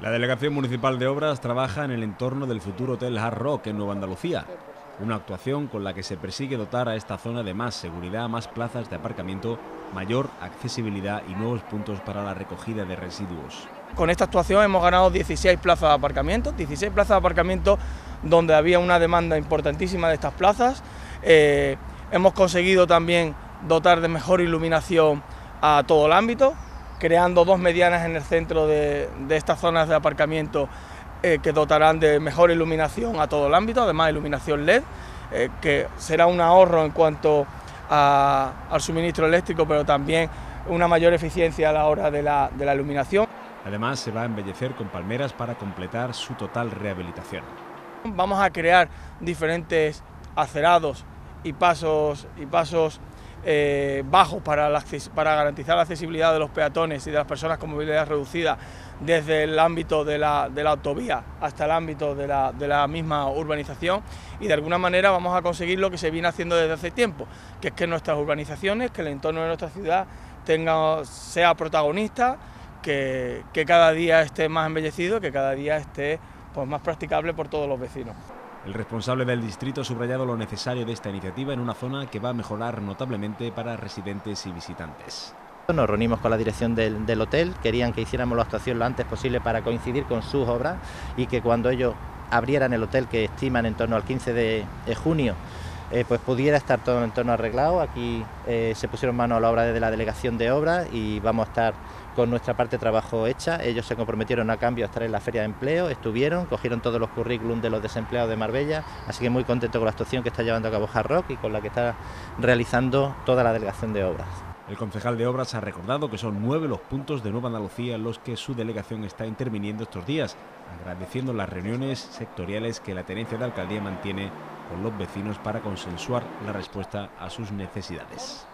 La Delegación Municipal de Obras trabaja en el entorno del futuro Hotel Hard Rock en Nueva Andalucía, una actuación con la que se persigue dotar a esta zona de más seguridad, más plazas de aparcamiento, mayor accesibilidad y nuevos puntos para la recogida de residuos. Con esta actuación hemos ganado 16 plazas de aparcamiento, 16 plazas de aparcamiento donde había una demanda importantísima de estas plazas. Eh, hemos conseguido también dotar de mejor iluminación a todo el ámbito, creando dos medianas en el centro de, estas zonas de aparcamiento eh, que dotarán de mejor iluminación a todo el ámbito, además iluminación LED, eh, que será un ahorro en cuanto al suministro eléctrico, pero también una mayor eficiencia a la hora de la, de la iluminación. Además, se va a embellecer con palmeras para completar su total rehabilitación. Vamos a crear diferentes acerados y pasos, y pasos eh, bajos para, para garantizar la accesibilidad de los peatones y de las personas con movilidad reducida desde el ámbito de la, autovía hasta el ámbito de la, misma urbanización y de alguna manera vamos a conseguir lo que se viene haciendo desde hace tiempo, que es que nuestras urbanizaciones, que el entorno de nuestra ciudad tenga, sea protagonista, que, que cada día esté más embellecido, que cada día esté pues, más practicable por todos los vecinos. El responsable del distrito ha subrayado lo necesario de esta iniciativa en una zona que va a mejorar notablemente para residentes y visitantes. Nos reunimos con la dirección del, hotel, querían que hiciéramos la actuación lo antes posible para coincidir con sus obras y que cuando ellos abrieran el hotel, que estiman en torno al 15 de, junio, eh, pues pudiera estar todo en entorno arreglado. Aquí eh, se pusieron manos a la obra desde la delegación de obras y vamos a estar con nuestra parte de trabajo hecha. Ellos se comprometieron a cambio a estar en la feria de empleo, estuvieron, cogieron todos los currículum de los desempleados de Marbella, así que muy contento con la actuación que está llevando a cabo Hard Rock y con la que está realizando toda la delegación de obras. El concejal de Obras ha recordado que son nueve los puntos de Nueva Andalucía en los que su delegación está interviniendo estos días, agradeciendo las reuniones sectoriales que la tenencia de alcaldía mantiene con los vecinos para consensuar la respuesta a sus necesidades.